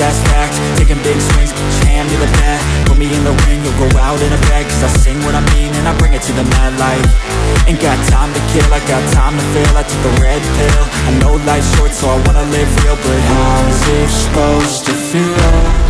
that's fact, taking big swings, your hand to the bat, put me in the ring, you'll go out in a bag, cause I sing what I mean and I bring it to the mad light, ain't got time to kill, I got time to feel, I took the red pill, I know life's short so I wanna live real, but how's it supposed to feel?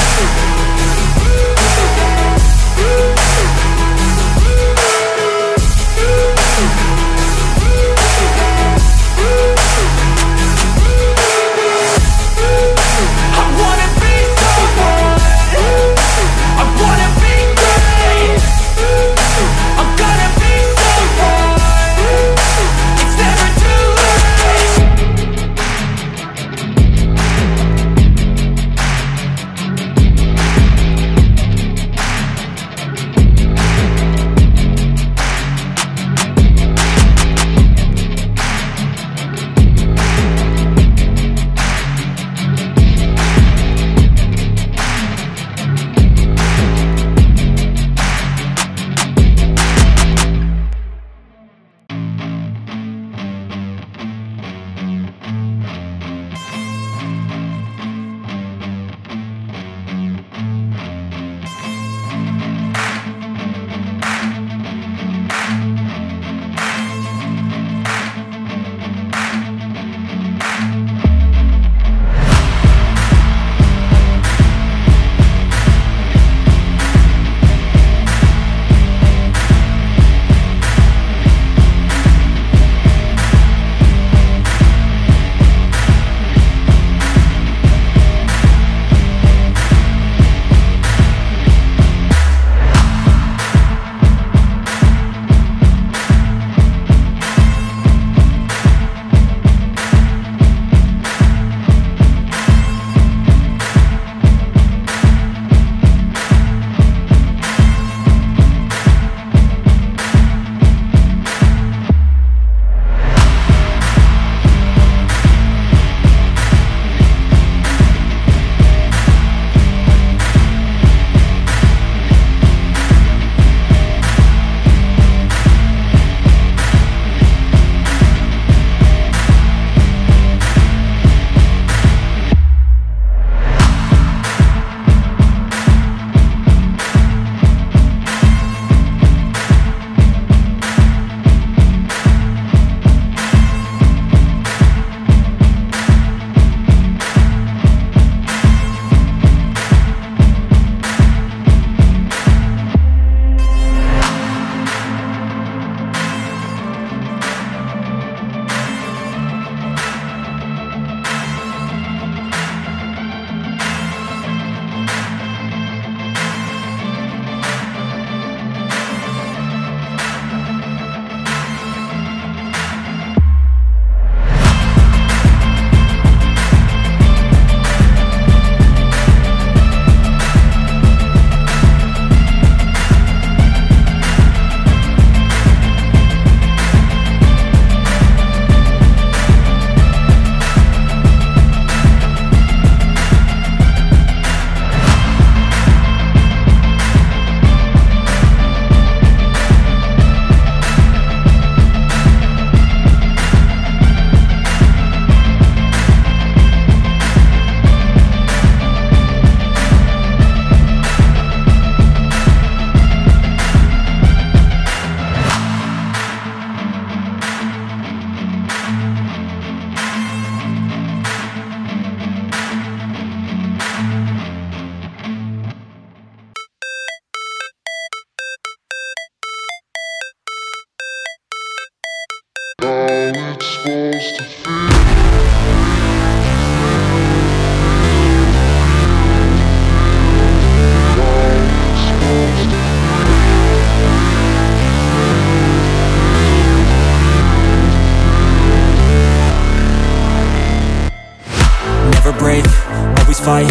Fight,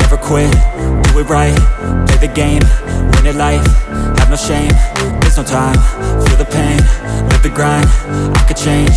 never quit, do it right, play the game, win it life, have no shame, there's no time, feel the pain, live the grind, I could change,